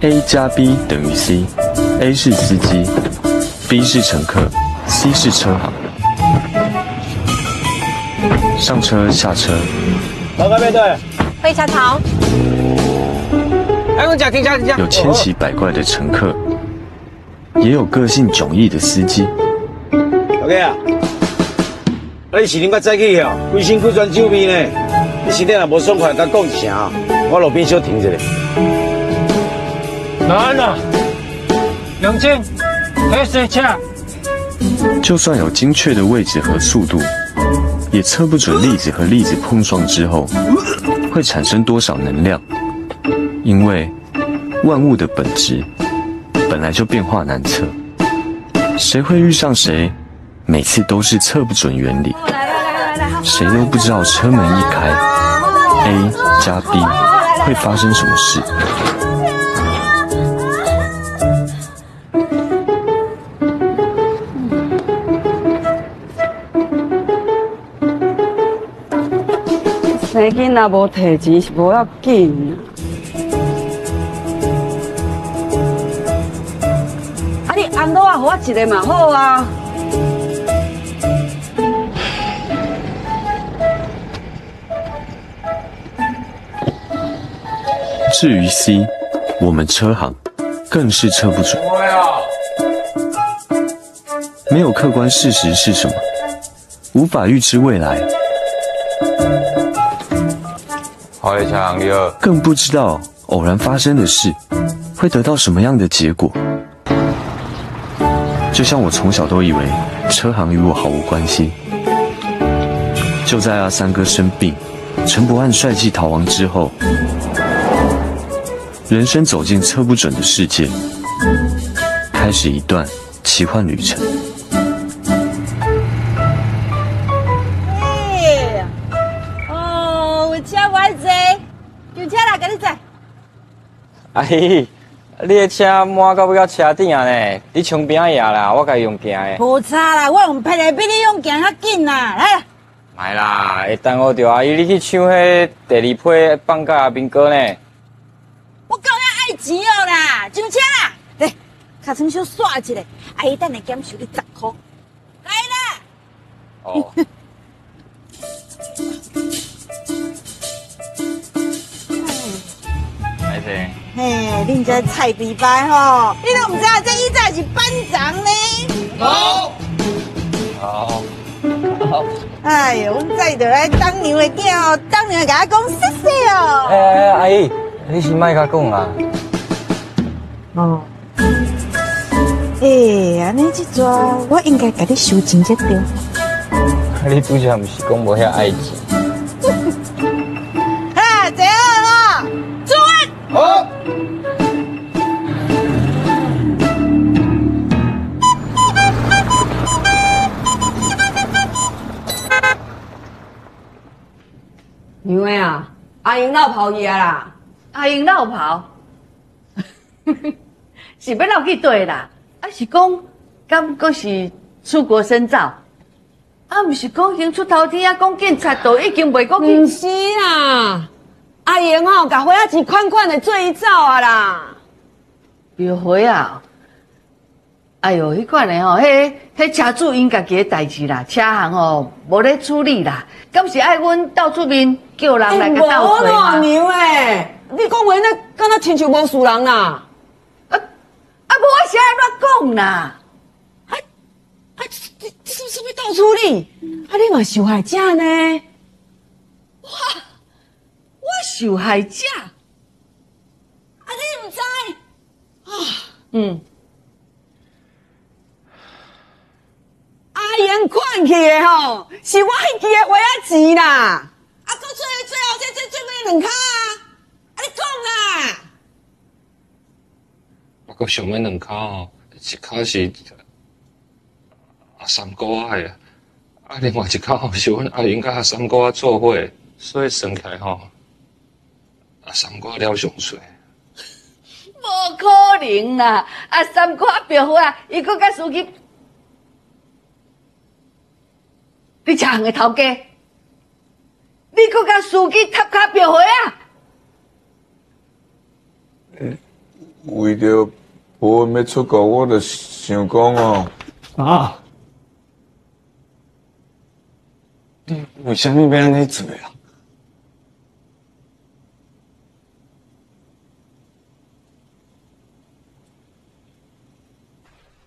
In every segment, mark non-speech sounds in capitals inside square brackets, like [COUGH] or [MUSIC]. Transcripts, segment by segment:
A 加 B 等于 C，A 是司机，B 是乘客，C 是车行。上车下车，老板面对，会下槽。哎，我讲停下停下。有千奇百怪的乘客，也有个性迥异的司机。OK 啊，你是恁捌早起哦，规身躯全酒味呢。你身体若无爽快，甲讲一声啊，我路边小停一下。安啊，冷静，开始车。就算有精确的位置和速度，也测不准粒子和粒子碰撞之后会产生多少能量，因为万物的本质本来就变化难测，谁会遇上谁，每次都是测不准原理，谁都不知道车门一开，A 加 B 会发生什么事。生囡仔无提钱是无要紧啊！啊，你安怎啊？给我一个嘛好啊！至于 C，我们车行更是测不准。没有客观事实是什么，无法预知未来。更不知道偶然发生的事会得到什么样的结果。就像我从小都以为车行与我毫无关系，就在阿三哥生病，陈伯汉帅气逃亡之后，人生走进测不准的世界，开始一段奇幻旅程。姨，[LAUGHS] 你的车满到要车顶啊呢？你冲边下啦，我该用行的。无差啦，我用拍的比你用行较紧啦，来。来啦，会耽误着阿姨你去抢迄第二批放假民歌呢。我够要爱钱哦啦，上车啦，来，卡层小刷一下，阿姨等下减收你十块。来啦。哦。[LAUGHS] 嘿，恁这菜地白吼，你都唔知啊？这伊才是班长呢。好，好，好。哎呦，阮再就来当娘的囝哦，当娘的甲我讲谢谢哦。哎哎，阿姨，你是卖甲讲啊？哦。哎，安尼这阵，我应该甲你收钱才对。[LAUGHS] 你拄则唔是讲无遐爱钱？阿英闹跑去啊啦，阿英闹跑，[LAUGHS] 是要闹去对啦，啊是讲，敢阁是出国深造，啊毋是讲已经出头天啊，讲警察都已经袂过去。毋是啦，阿英哦，甲花仔钱款款的做伊走啊啦，有花啊。哎呦，迄款的吼，迄迄车主因家己的代志啦，车行吼无咧处理啦，敢是爱阮到出面叫人来个倒水嘛？牛诶！你讲话那敢若亲像无事人啦？啊啊！无我是爱乱讲啦！啊啊！你你是不是要倒处理？啊！你嘛受害者呢？哇我受害者？啊！你唔知？啊嗯。阿英款去的吼，是我迄支的花仔钱啦。啊，到最后最后这这最尾两卡啊！啊，你讲啦。不过上面两卡哦，一卡是啊三哥的，啊，另外一卡吼是阮阿英甲阿三哥做伙，所以算起来吼，啊三哥了上水。无可能啦！啊三哥表花，伊搁甲司机。你车行的头家，你搁甲司机搭卡表回啊？为着无要出国，我就想讲哦，啊，你为什么要安尼做啊？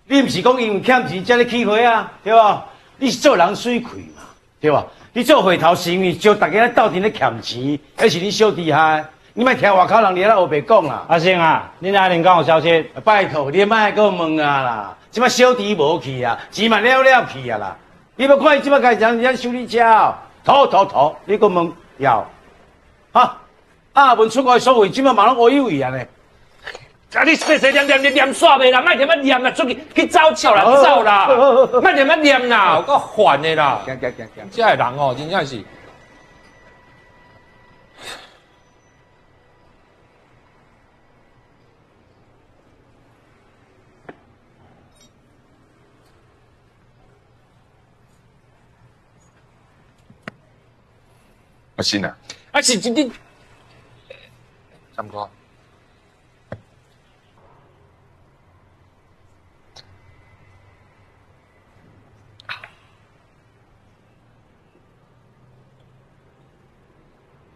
你毋是讲因为欠钱才咧起火啊，对吧？你是做人水亏嘛，对吧？你做回头是因为招大家咧斗阵咧欠钱，还是你小弟害？你莫听外口人咧后白讲啦。阿星啊，恁阿玲敢有消息？拜托，你莫搁问啊啦！即摆小弟无去啊，钱嘛了了去啊啦！你要看伊即摆家人家修理车哦，拖拖拖，你搁问要？哈？啊，问出国所为，即摆嘛拢乌有伊啊呢？啊！你细细念念念念煞袂啦，莫点么念啦，出去去走笑啦，走啦，莫点么念啦，有够烦的啦！行行行行，这个人哦，真正是。阿信啊，啊是真的，三哥，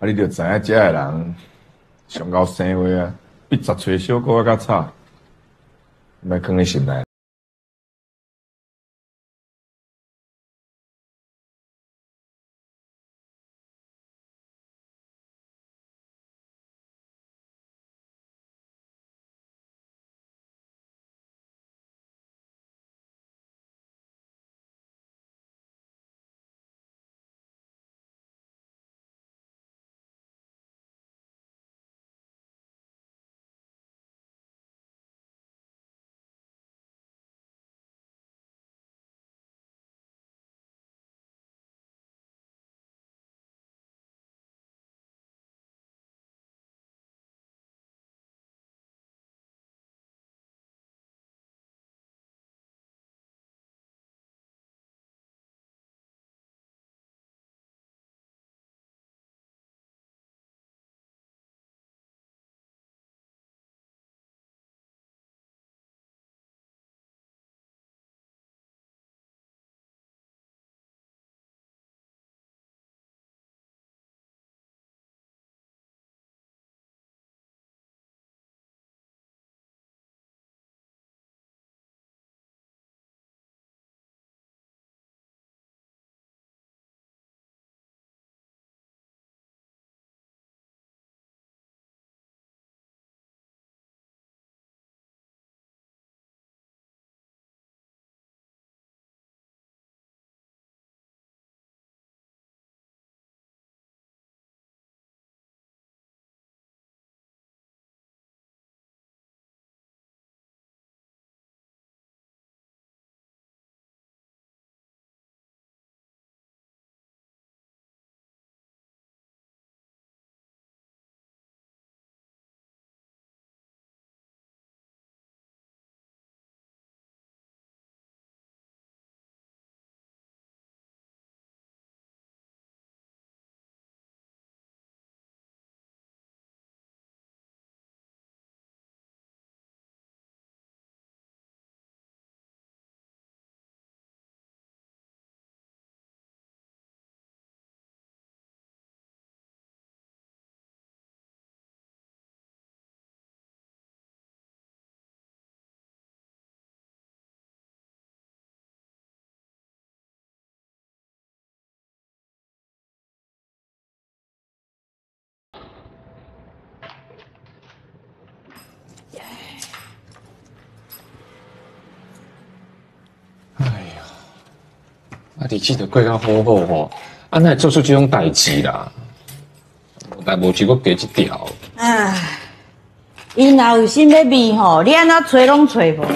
啊，你著知影遮个人上到生活啊，比十岁小姑啊较差，莫囥你心内。啊，日子着过较好好吼，啊，哪会做出这种代志啦？但无去我加一条，唉，伊若有心要味吼，你安怎找拢找无啦。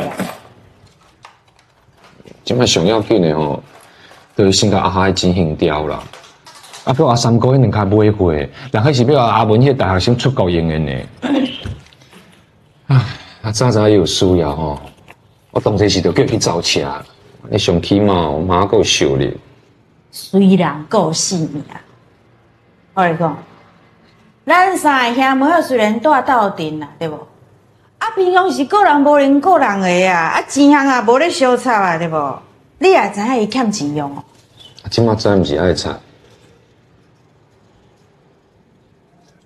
即摆上要紧的吼，就是先甲阿海进行掉啦。啊，叫阿三哥迄两卡买货，人迄是要阿文迄大学生出国用的呢。唉，啊早早有需要吼，我当时是着叫去找车，你上起码马够秀哩。虽然够细命啊，我跟你讲，咱三个兄妹虽然住斗阵啦，对无？平常时个人无零个人的啊，啊钱项啊无咧小插啊，对无？你也知影伊欠钱用哦。即马真毋是爱差。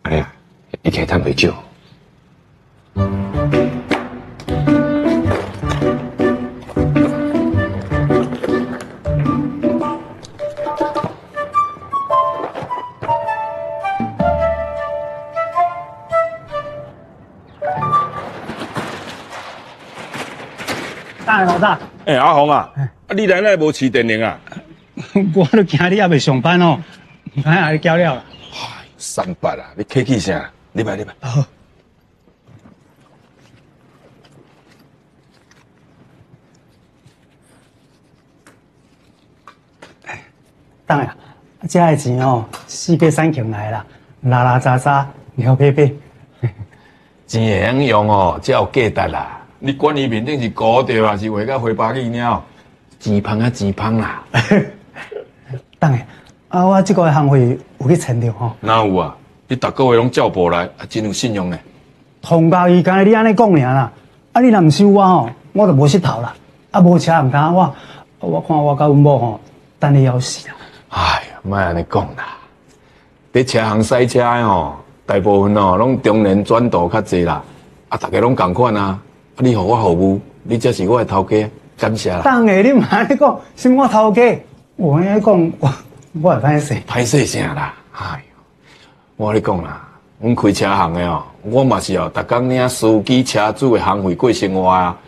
哎呀，伊可以趁袂少。老大，哎、阿红啊，啊你来那无骑电铃啊？[LAUGHS] 我都惊你也未上班哦，唔敢下你交了啦。三八啊，你客气啥？你来你来。好，当然，这个钱哦，四百三千来啦，拉拉杂杂，了撇撇。[LAUGHS] 钱会晓用哦，才有价值啦。你管伊面顶是高调啊，是画到花巴语鸟，钱芳啊钱芳啦。[LAUGHS] 当然，啊，我这个行费有去签着吼。哪有啊？你逐个月拢照报来，啊真有信用呢。同交易干你安尼讲尔啦，啊你若毋收我吼，我就无佚头啦。啊无车毋敢我，我看我甲阮某吼，等你要死啦。哎呀，莫安尼讲啦。伫车行驶车的吼，大部分哦拢中年转道较济啦。啊，逐个拢共款啊。啊，你互我服务，你才是我的头家，感谢啦。当下你唔安尼讲，是我头家，我安尼讲，我我会歹势。歹势啥啦？哎哟，我跟你讲啦，阮开车行的哦，我嘛是哦，逐工领司机、车主的行费过生活啊。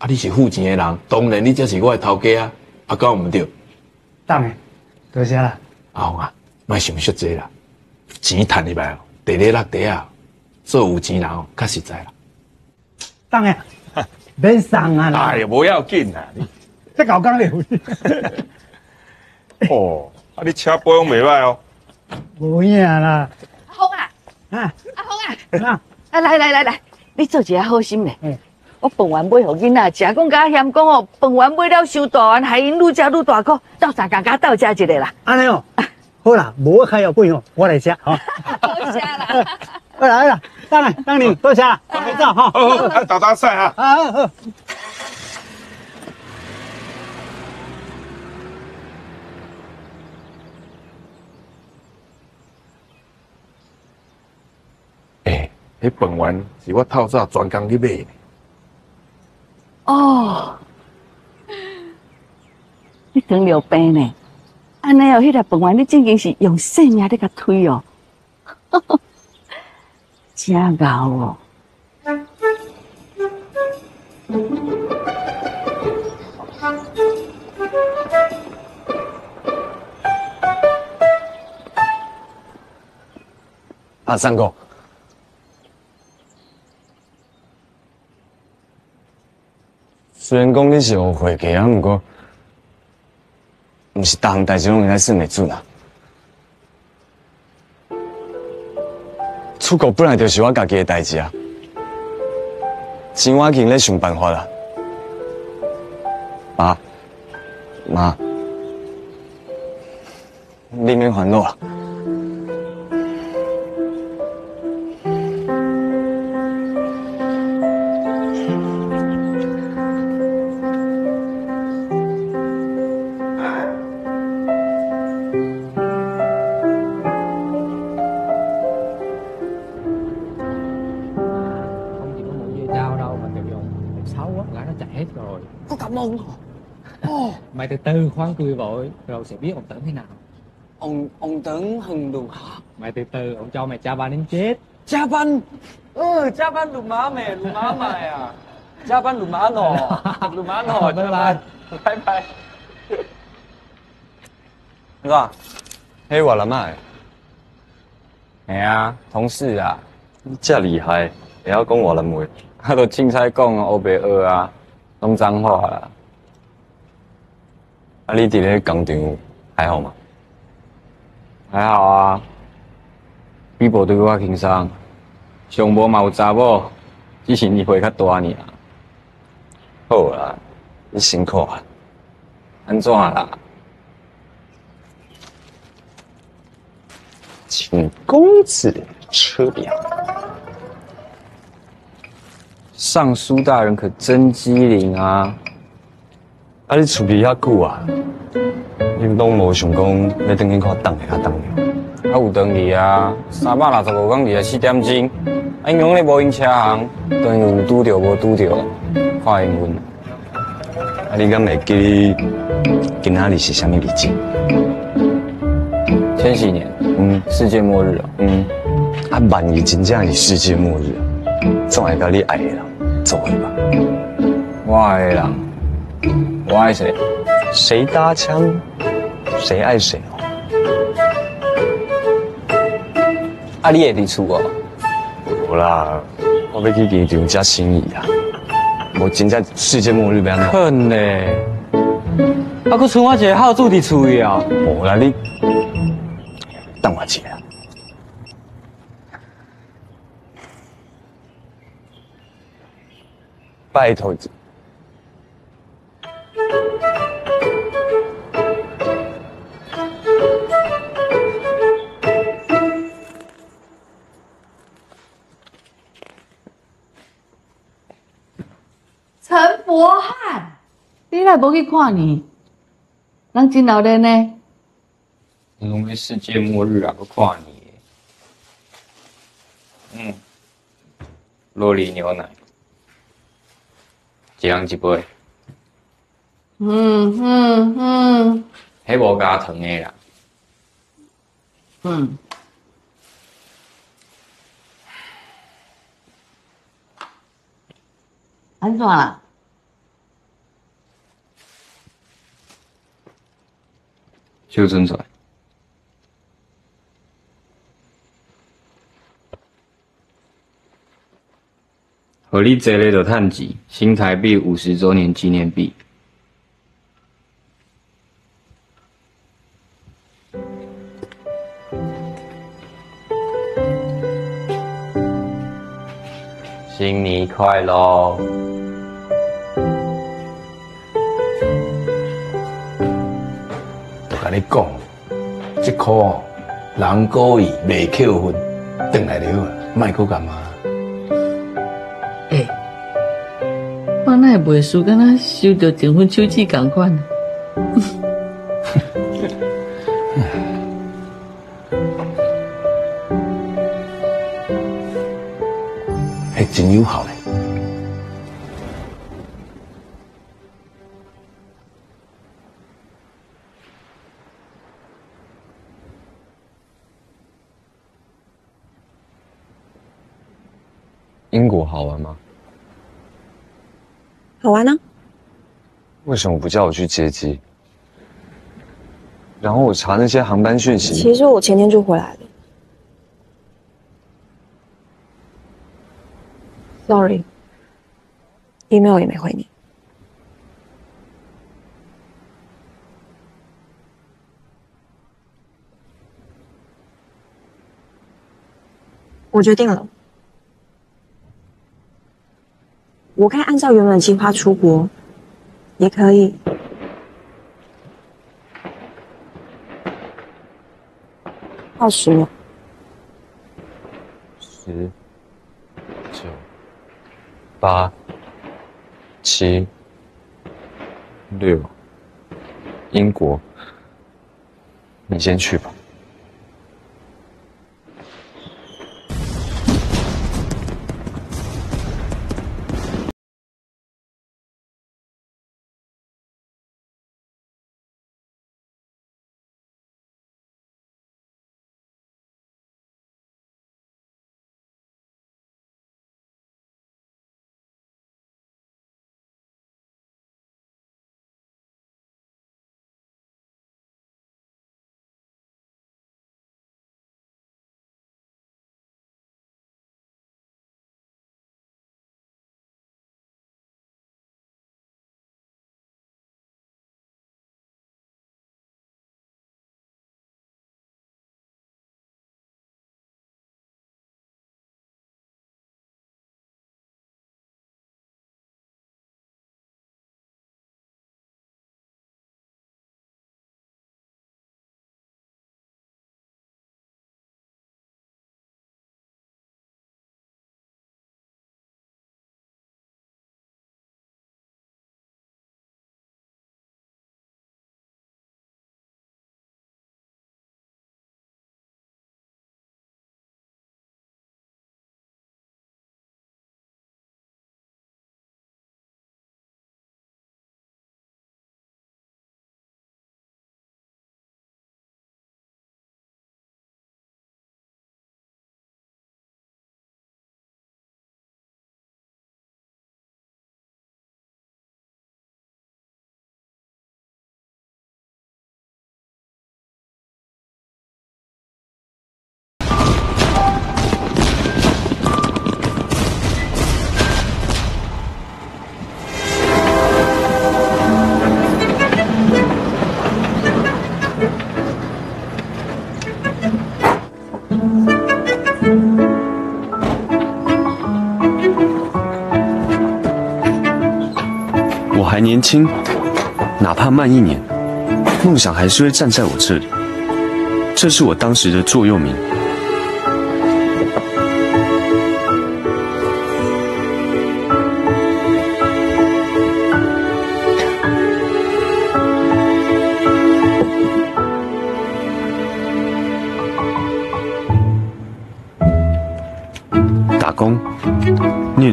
啊，你是付钱的人，当然你才是我的头家啊。啊，讲毋对，当然，多谢啦。阿红啊，莫想惜济啦，钱赚入来哦，地咧落地啊，做有钱人哦，较实在啦。当然，免送啊啦。哎呀，无要紧啦，你这搞讲了，[LAUGHS] 哦，啊，你车保养袂歹哦。无影啦。阿红啊，啊，阿红啊，啊来来来来，你做一下好心嘞。嗯我饭碗买互囡仔食，讲甲嫌讲哦，饭碗买了收大碗，害因愈食愈大颗，斗相共甲斗食一个啦。安尼哦，[LAUGHS] 好啦，无开药贵哦，我来吃哈。多谢 [LAUGHS] 啦。好啦好啦，当然当你多谢啦，拍照哈。好好，啊，打打赛啊。啊好好。诶、迄饭碗是我透早专工去买的。哦，你糖尿病呢？安尼哦，迄个饭碗你正经是用线命在甲推哦，真牛哦。啊，三哥，虽然讲你是误会嘅，啊，不过，毋是逐项代志拢会使算得准啊。出国本来就是我家己的代志啊，钱我已经想办法啦。妈，妈，你免烦恼 rồi Có cả mông Ồ, mày từ từ khoan cười vội rồi sẽ biết ông tưởng thế nào ông ông tấn hừng đủ hả? mày từ từ ông cho mày cha ba đến chết Cha văn 嗯，加班鲁妈美，鲁妈买啊，加班鲁妈喏，鲁妈喏，拜拜，拜拜。是吧？黑我了嘛？哎呀，同事啊，你这厉害，也要讲我了没？他都凊彩讲欧北二啊，拢脏话啦。啊，你伫咧工厂还好吗？还好啊，比无对我轻松，上无嘛有查某，只是年岁较大尔。好啦，你辛苦啊。安怎啦？请公子车表。尚书大人可真机灵啊！啊，你厝边遐久啊？你拢无想讲要等去看党的较当了？啊有等去啊，三百六十五天二十四点钟，啊因为你无用车行，等于有拄着无拄着，看英文。啊，你敢会记你今仔日是啥物日子？千禧年，嗯，世界末日啊，嗯，啊，万一真正是世界末日，总会甲你爱的人做伙吧？我爱的人，我爱谁？谁搭腔，谁爱谁哦。啊，你会伫厝哦？无啦，我要去机场接心仪啊。我真正世界末日要安怎？恨呢？啊，佫剩我一个好主伫厝里啊。无啦，你等我一下。拜托。陈伯翰，你来无去看你？人真闹热呢。因为世界末日啊，佮看你。嗯，洛梨牛奶，一人一杯。嗯嗯嗯迄无加糖的啦。嗯。安怎啦？就存出互你坐咧就趁钱，新台币五十周年纪念币。新年快乐！都甲你讲，这颗哦，人故意未扣分，转来了，莫搁干嘛？我那袂输，敢若收到订婚手指共款。[LAUGHS] 还真友好嘞。英国好玩吗？好玩呢、为什么不叫我去接机？然后我查那些航班讯息，其实我前天就回来了。Sorry，email 也没回你。我决定了，我可以按照原本计划出国，也可以。二十。秒。十、九、八、七、六，英国，你先去吧。我还年轻哪怕慢一年梦想还是会站在我这里。这是我当时的座右铭。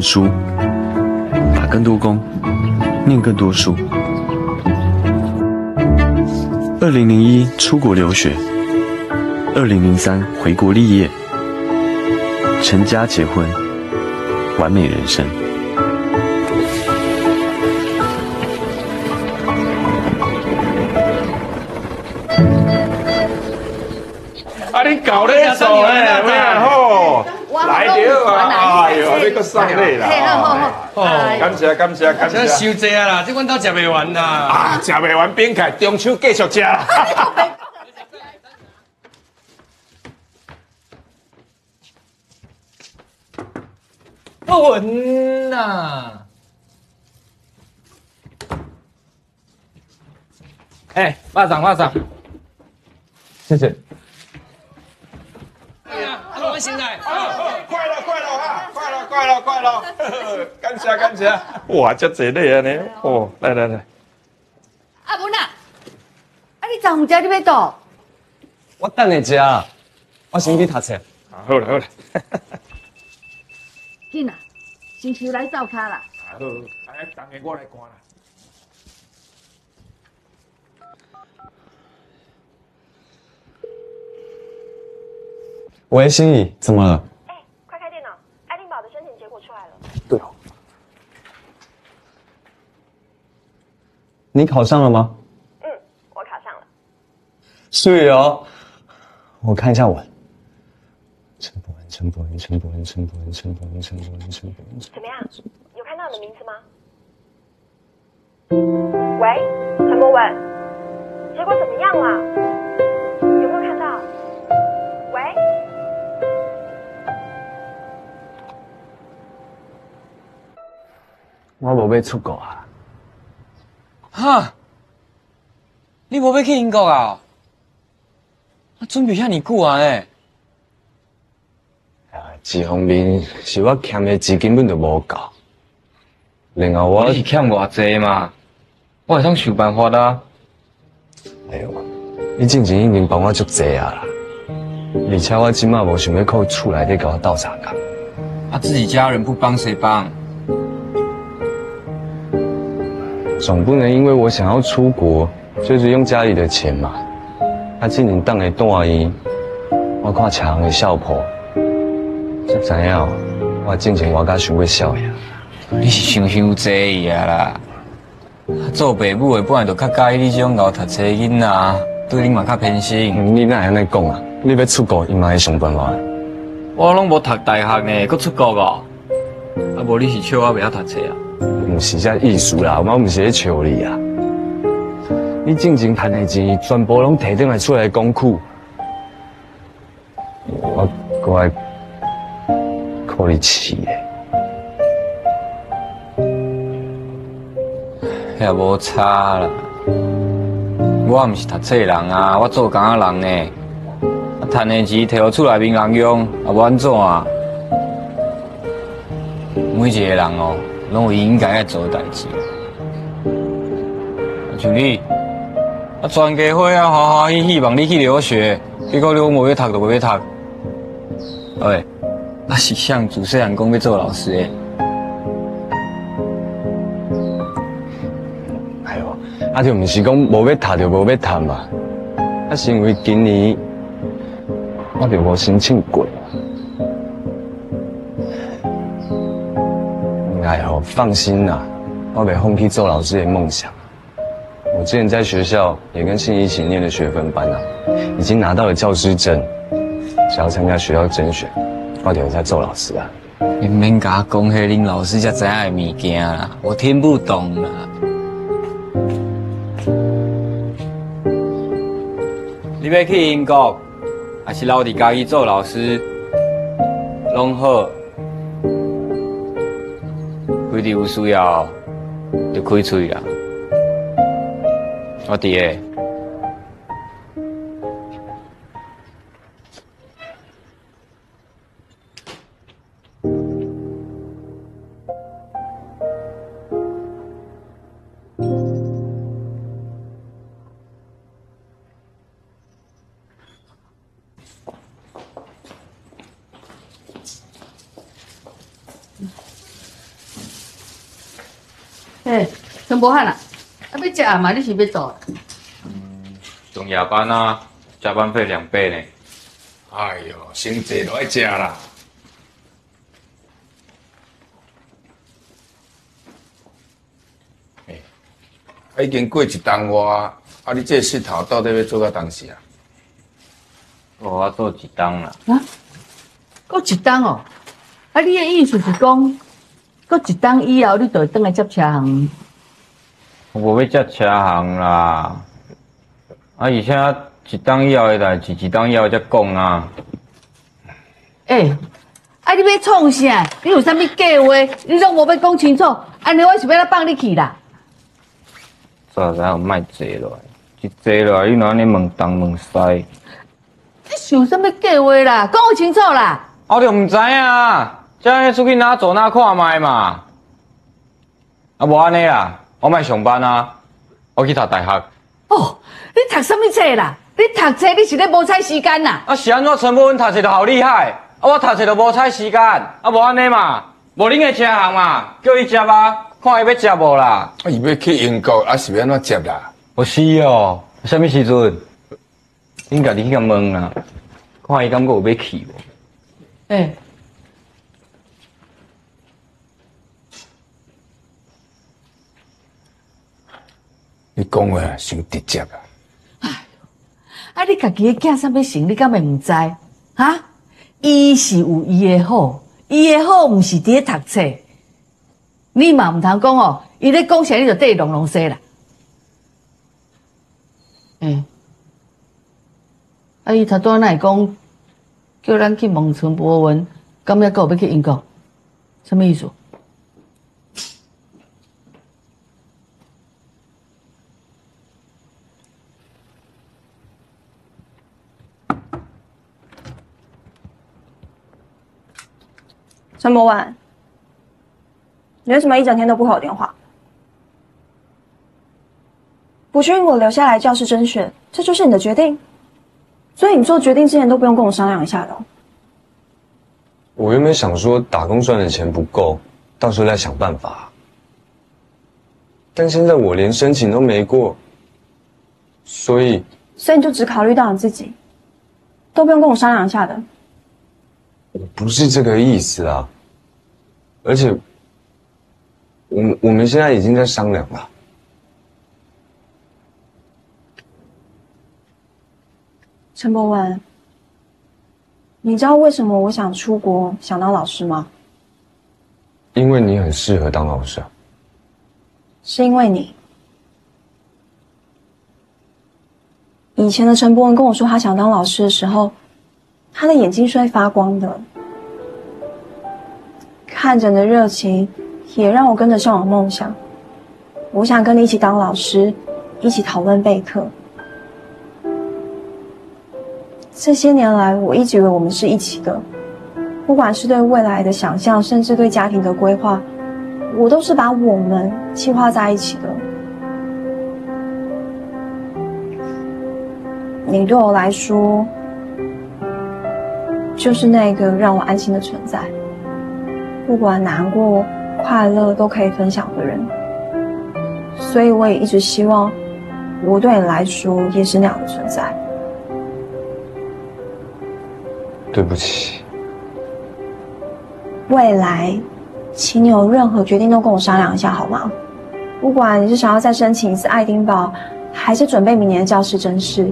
书，打更多工，念更多书。二零零一出国留学，二零零三回国立业，成家结婚，完美人生。啊，你搞咧做诶，咩好？来着啊！哎呦，你个送礼啦！哦，感谢感谢感谢。收济啊啦，这阮兜食袂完啦。啊，食袂完边开，中秋继续食。不稳呐！哎，巴掌巴掌，谢谢。哎呀，阿龙先来，快了快了哈，快了快了感谢感谢。哇，这济礼啊呢？哦，来来来，阿文啊，啊你昨昏食你要倒？我等下食，我先去读册。好了好了，紧啊，星期来灶卡啦。好，哎，等下我来关啦。喂，心怡，怎么了？哎，快开电脑，爱丁堡的申请结果出来了。对哦。你考上了吗？嗯，我考上了。是哦。我看一下我。陈伯恩，陈伯恩，陈伯恩，陈伯恩，陈伯恩，陈伯恩，陈伯恩。怎么样？有看到你的名字吗？喂，陈博文，结果怎么样了？我无要出国啊。哈？你无要去英国啊？我准备遐尼久啊呢？一方面是我欠的钱根本就无够，另外我是欠偌济嘛，我会通想办法啦。哎呦，你之前已经帮我足济啊啦，而且我即马无想要靠厝内底甲我斗相共。啊，自己家人不帮谁帮？总不能因为我想要出国，就是用家里的钱嘛。啊，今年当个大姨，我看车行的笑婆，才知影我进前我甲想要笑呀。你是想伤济啊啦！做爸母的本来就较介意你这种熬读册的囡仔，对你嘛较偏心。你哪会安尼讲啊？你要出国，伊嘛会想办法。我拢无读大学呢，搁出国哦。啊，无你是笑我袂晓读册啊？毋是这意思啦，我毋是咧笑你啊。你进前赚的钱，全部拢摕转来出来讲苦，我搁爱靠你饲的。也无差啦，我毋是读册的人啊，我做工的人呢。啊，赚的钱摕互厝内面人用，啊，无安怎啊？每一个人哦，拢有应该爱做的代志。像你，啊，全家伙啊，欢欢喜喜望你去留学，结果你无要读就无要读。喂，啊是向主持人讲要做老师的。哎呦，啊就毋是讲无要读就无要读嘛，啊是因为今年我就无申请过。放心啦，我袂放弃做老师的梦想。我之前在学校也跟信一起念的学分班啊，已经拿到了教师证，想要参加学校甄选，我就会再做老师啊。你免甲我讲迄恁老师才知影的物件啦，我听不懂啦。你要去英国，还是留伫家己做老师，拢好。佢哋有需要就可以出去啦，我哋诶。嘿，陈伯汉啊，啊要食啊嘛？你是要做？上夜班啊，加班费两倍呢。哎呦，先坐落来食啦。哎，啊已经过一冬外，啊，你这势头到底要做到当时啊？我做一冬啦。啊？搁一冬哦？啊，你的意思是讲，搁一档以后，你就会转来接车行？我无要接车行啦。啊，而且一档以后的代志，一档以后才讲啊。诶、啊，你要创啥？你有啥物计划？你拢无要讲清楚，安尼我是要来放你去啦。早知有卖坐落来，一坐落来，你若安尼问东问西，你想啥物计划啦？讲我清楚啦。我就毋知影，这安尼出去哪做哪看卖嘛。啊，无安尼啦，我莫上班啊，我去读大学。哦，你读啥物册啦？你读册你是咧无采时间呐？啊，是安怎陈博文读册就好厉害，啊，我读册就无采时间，啊，无安尼嘛，无恁个车行嘛，叫伊接啊，看伊要接无啦。啊，伊要去英国，啊是要安怎接啦？我是哦，什么时阵？恁家己去甲问啦，看伊感觉有要去无？诶、你讲话伤直接啊！哎啊，你家己的囝啥物成，你敢会毋知？哈？伊是有伊的好，伊的好毋是伫咧读册。你嘛毋通讲哦，伊咧讲啥你就对伊拢拢说啦。诶、啊，伊头拄仔会讲，叫咱去望陈博文，敢要有要去英国？什么意思？陈博文，你为什么一整天都不回我电话？不去英国留下来教室甄选，这就是你的决定。所以你做决定之前都不用跟我商量一下的哦。我原本想说打工赚的钱不够，到时候再想办法。但现在我连申请都没过，所以所以你就只考虑到你自己，都不用跟我商量一下的。我不是这个意思啊。而且，我们我们现在已经在商量了。陈博文，你知道为什么我想出国，想当老师吗？因为你很适合当老师啊。是因为你。以前的陈博文跟我说他想当老师的时候，他的眼睛是会发光的。看着你的热情，也让我跟着向往梦想。我想跟你一起当老师，一起讨论备课。这些年来，我一直以为我们是一起的，不管是对未来的想象，甚至对家庭的规划，我都是把我们计划在一起的。你对我来说，就是那个让我安心的存在。不管难过、快乐都可以分享的人，所以我也一直希望，我对你来说也是那样的存在。对不起，未来，请你有任何决定都跟我商量一下好吗？不管你是想要再申请一次爱丁堡，还是准备明年的教师甄试，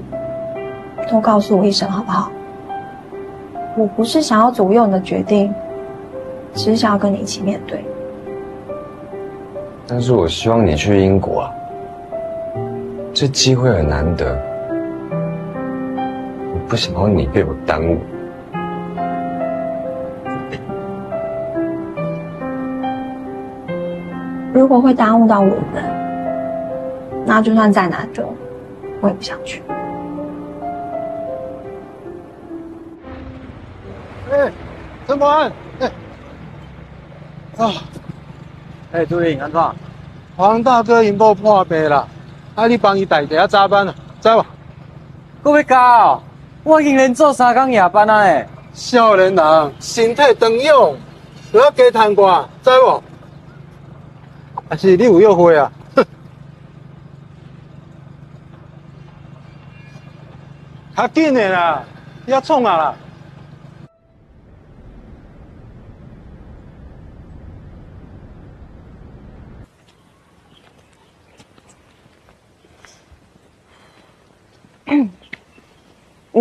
都告诉我一声好不好？我不是想要左右你的决定。只是想要跟你一起面对，但是我希望你去英国啊，这机会很难得，我不想要你被我耽误。如果会耽误到我们，那就算再难得，我也不想去。哎，陈伯安，哎，啊，哎，杜英，安怎？黄大哥因某破病啦，啊，你帮伊代替下早班啊，知无？搁要加哦？我已经连做三工夜班啊嘞！少年人身体长养，不要加贪官，知无？还是你有约会啊？哼！[LAUGHS] 较紧的啦，你要创啊啦！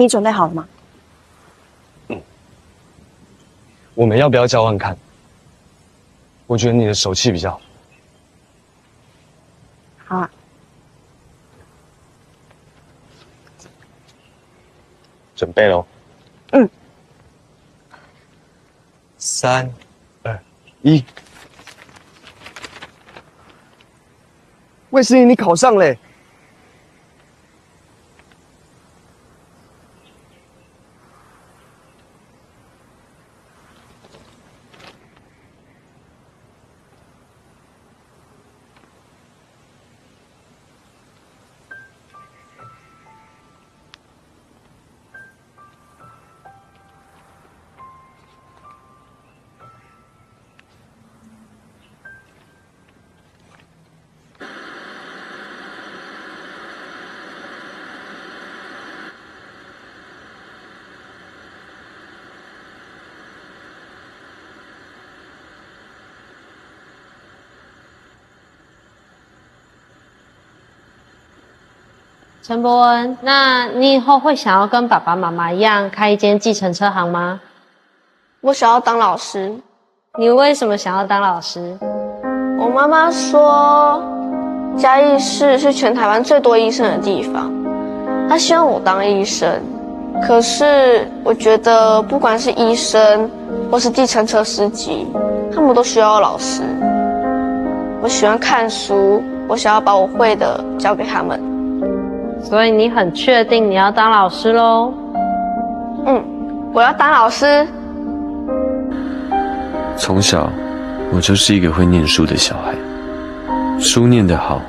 你准备好了吗？我们要不要交换看？我觉得你的手气比较好。好啊。准备喽。嗯。三、二、一。魏诗颖，你考上嘞！陈伯文，那你以后会想要跟爸爸妈妈一样开一间计程车行吗？我想要当老师。你为什么想要当老师？我妈妈说，嘉义市是全台湾最多医生的地方，她希望我当医生。可是我觉得，不管是医生或是计程车司机，他们都需要老师。我喜欢看书，我想要把我会的教给他们。所以你很确定你要当老师喽？嗯，我要当老师。从小，我就是一个会念书的小孩。书念得好，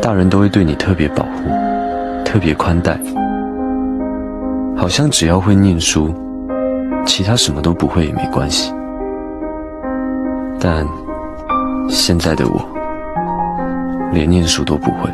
大人都会对你特别保护，特别宽待。好像只要会念书，其他什么都不会也没关系。但现在的我，连念书都不会。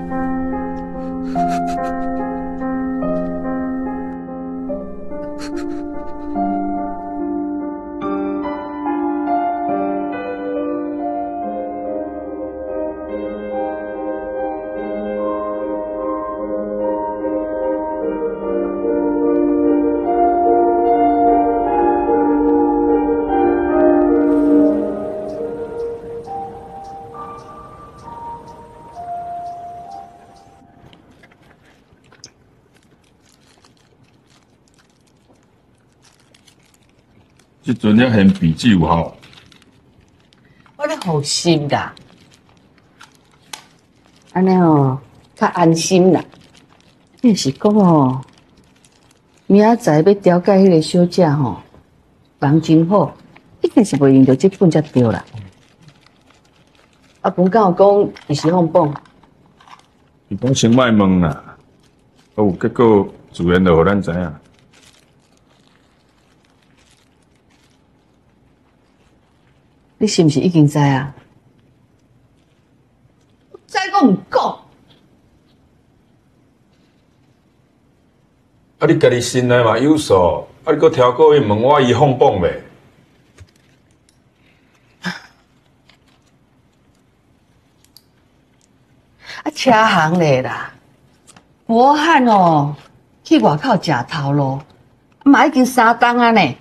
这阵了现笔记有效，我咧好心啦，安尼哦，较安心啦。硬是讲哦，明仔载要调解迄个小姐吼，人真好，一定是袂用到即本才对啦。阿公敢有讲伊是放榜，伊讲先卖问啦，啊有结果自然就互咱知影。你是不是已经知啊？知我毋讲，啊，你家己心内嘛有数，啊，你搁挑过去问我伊放榜未？[LAUGHS] 啊，车行嘞啦，无汉哦，去外口食头路，嘛已经三档啊呢，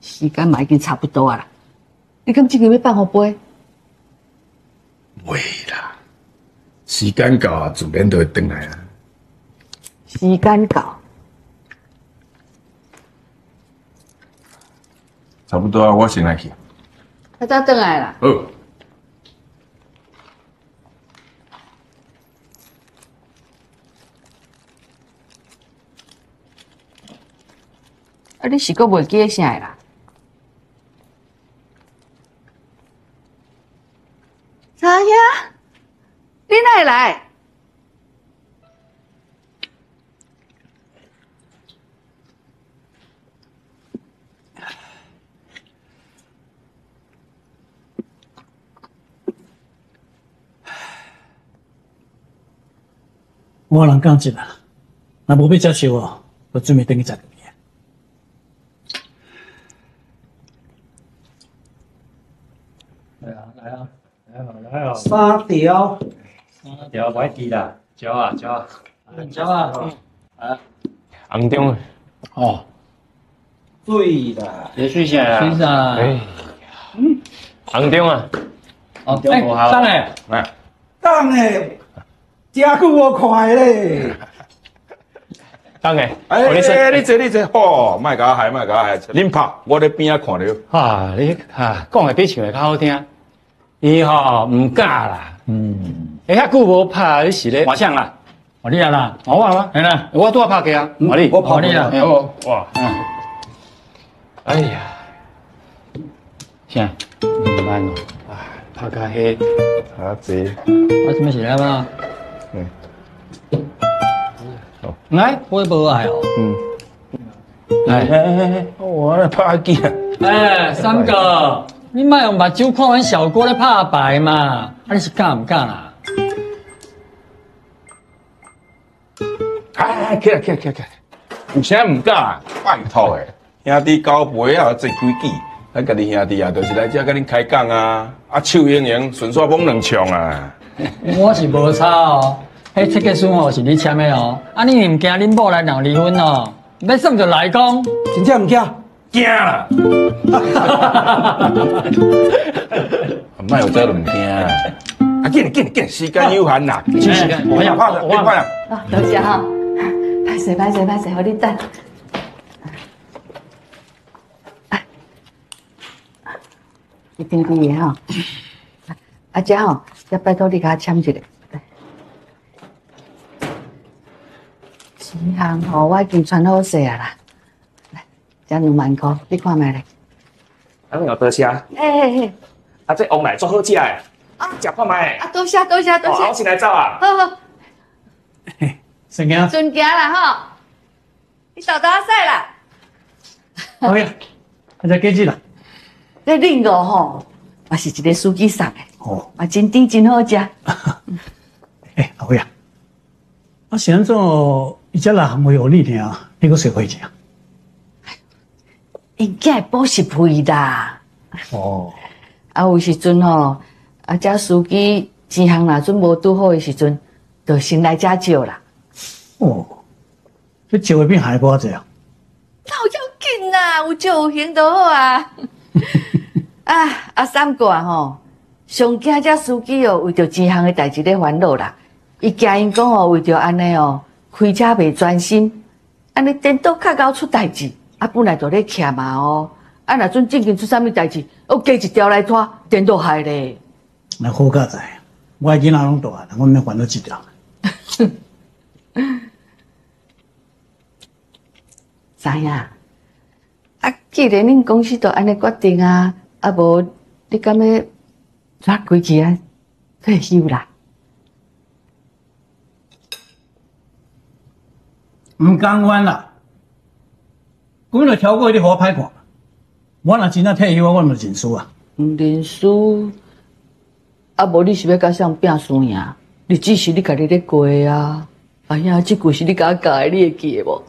时间嘛已经差不多啊啦。你敢真个要办互飞？袂啦，时间到啊，自然就会回来啊。时间到，差不多啊，我先来去。他咋回来啦。哦。啊！你是阁袂记啥啦？啥呀？你哪会来？我人讲真啦，若无要接受哦，我准备等去食个面。来啊，来啊，来啊，来啊！三条，三条歹记啦，鸟啊鸟啊，鸟啊！啊，红中。哦，水啦，也水啥啦？水啥？哎，红中啊，红，中午好。等下，来，等诶，真久无看咧。当个，哎，你坐你坐，吼，莫甲我害，莫甲我害，恁拍，我咧边仔看着。啊，你啊，讲的比唱的较好听。伊吼唔敢啦，嗯，哎，遐久无拍，你是咧？换相啦？换你啊啦，换我吗？哎啦，我拄啊拍过啊，换你，我拍。你啦，哦，哇，嗯，哎呀，啥？唔慢哦，啊，拍甲黑，啊这，我什么事啊嘛？嗯，来，我无爱哦。嗯，来，我咧拍机啊。哎，三哥，你莫用目睭看阮小哥咧拍牌嘛？啊，你是敢唔敢啊？哎，起来起来起来起来，有啥唔敢啊？拜托诶，兄弟交陪啊，做规矩。咱家己兄弟啊，就是来遮甲恁开讲啊，啊，手盈盈，顺续猛两枪啊。我是无差哦，迄 thiết kế 书吼是你签的哦，啊你唔惊恁某来闹离婚哦？要算就来讲，真正唔惊？惊啦！莫有这两惊啊！啊，紧紧紧，时间有限啦，时间，我要拍了，我拍了。啊，多谢哈，歹势歹势歹势，互你等。一定滴的吼，啊，姐吼，要拜托你甲我签一个。钱项吼，我已经穿好势啊啦，两万块，你看卖咧。啊，有多谢。哎哎哎，啊，这王奶做好食诶，啊，食看卖。啊，多谢多谢多谢，我谢，先来走啊。好好，顺行。顺行啦吼，你豆豆使啦。好呀，啊只几只啦？这另个吼，也是一个司机送的，哦，啊真甜真好食。[LAUGHS] 哎，阿辉啊，啊是安怎？伊只人没有力量，你个谁会讲？因囝会补习费啦。哦，啊，有时阵吼，啊，遮司机钱项若准无拄好诶时阵，就先来遮借啦。哦，这借诶变还多这样？那要紧啦，有借有还就好啊。[LAUGHS] 啊，啊三个啊吼，上惊遮司机哦，为着钱项诶代志咧烦恼啦。伊惊因讲哦，为着安尼哦，开车袂专心，安尼颠倒较高出代志，啊本来就咧徛嘛哦，啊若准正经出啥物代志，我加一条来拖，颠倒害咧。那好佳在，我的囡仔拢大了，我免烦恼这条。[LAUGHS] 知影？啊，既然恁公司都安尼决定啊，啊无你敢要抓规矩啊退休啦？唔甘愿啦，我就超过你互我歹看。我若真正退休，我咪认输啊。唔认输，啊无你是要甲上拼输赢？日子是你家己咧过啊。哎呀，这句是你甲我教的，你会记得无？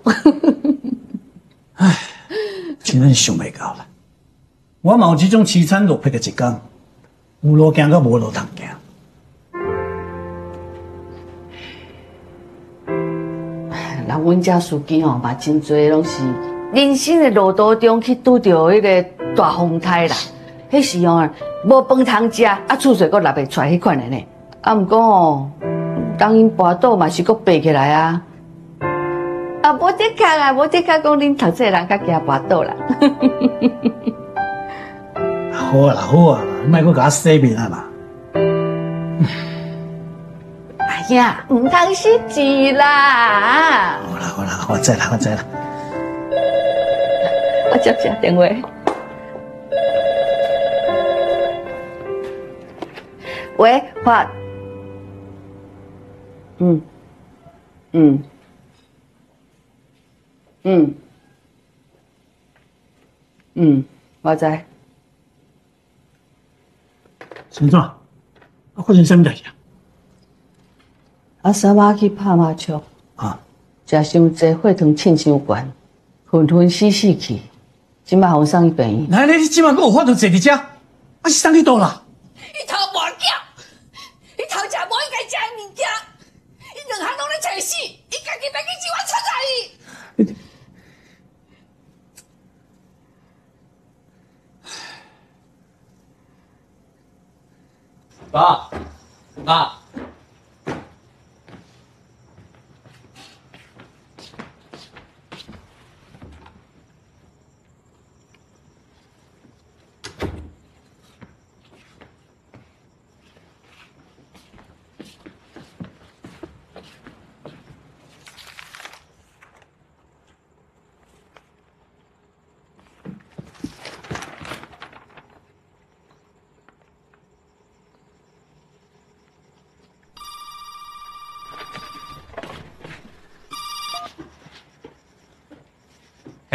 真正是想袂到啦。我嘛有这种凄惨落魄的一天，有路行，到无路通行。人阮遮司机吼嘛真侪拢是人生的路途中去拄着迄个大风台啦，迄时候啊无饭通食，啊厝水阁立袂出来迄款的呢。啊，毋过哦，当因跋倒嘛是阁爬起来啊。啊，无得确啊，无得确讲恁读册人较惊跋倒啦。[LAUGHS] 好啊啦，好啊莫搁甲我洗面啊嘛。哎呀，毋通失志啦！好啦好啦，我知啦，我知啦。我接一下电话。喂，华。嗯。嗯。嗯。嗯，我知。陈总，啊，发生什么代志啊？阿三妈去拍麻将，啊，食伤济血糖凊伤悬，昏昏死死去，即摆互送去病院。那你即马搁有法度坐伫遮，啊是上去倒啦？你偷无叫，你偷食无应该食的物件，你两项拢咧找死，你家己别去自我出来。爸，爸，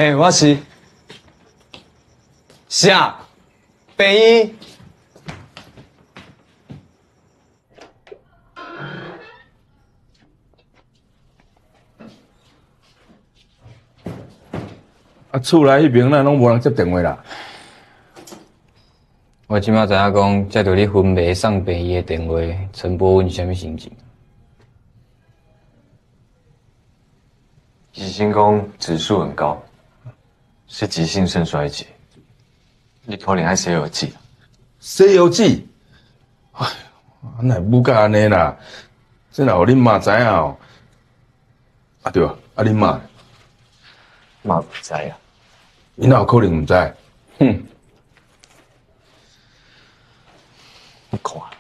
嘿，我是，是啊，病医。啊，厝内迄边咱拢无人接电话啦。我即马知影讲，接到你分别送病医的电话，陈柏文什么心情？急性宫指数很高，是急性肾衰竭。你可能爱西游记，西游记，哎，俺乃不甲安尼啦，这若互恁妈知影哦。啊对啊，啊恁妈，妈不知啊，伊哪有可能不知？哼，你看。